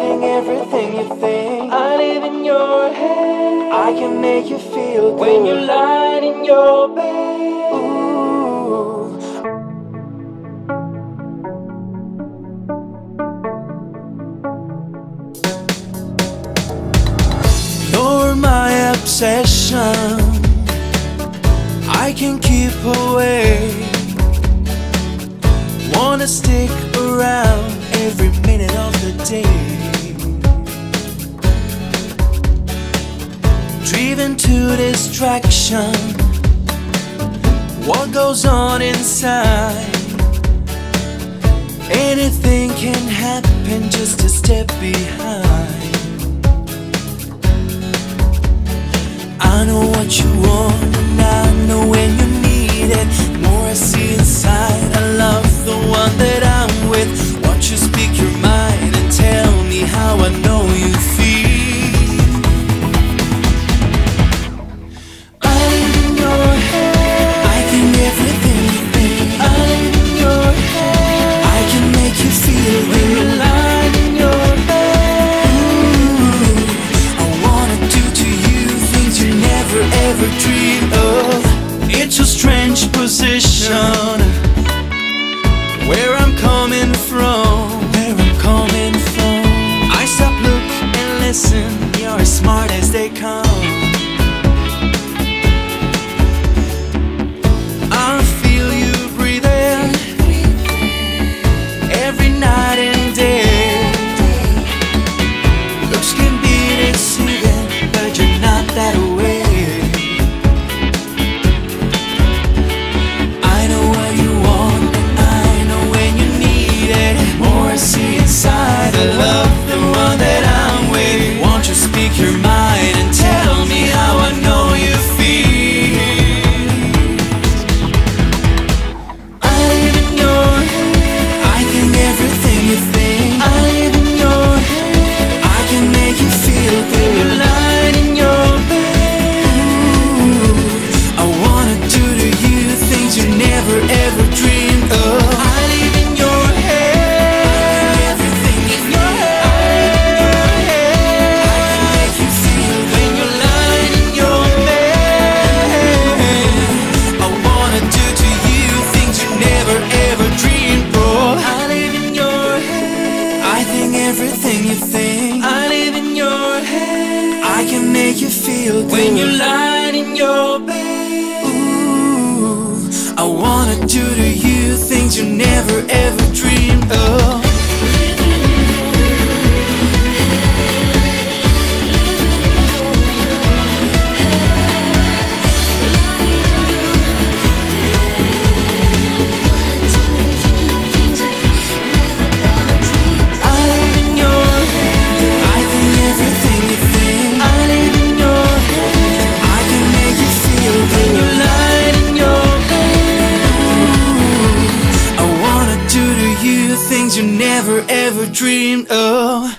everything you think. I live in your head. I can make you feel good when you lie in your bed. You're my obsession. I can keep away. Wanna stick around every minute of the day. Driven to distraction, what goes on inside? Anything can happen just a step behind. I know what you want. retreat of. It's a strange position. Where I'm coming from. Where I'm coming from. I stop, look and listen. You're as smart as they come. make you feel good. When you're lying in your bed. Ooh, I wanna do to you things you never ever dreamed of. ever dreamed of.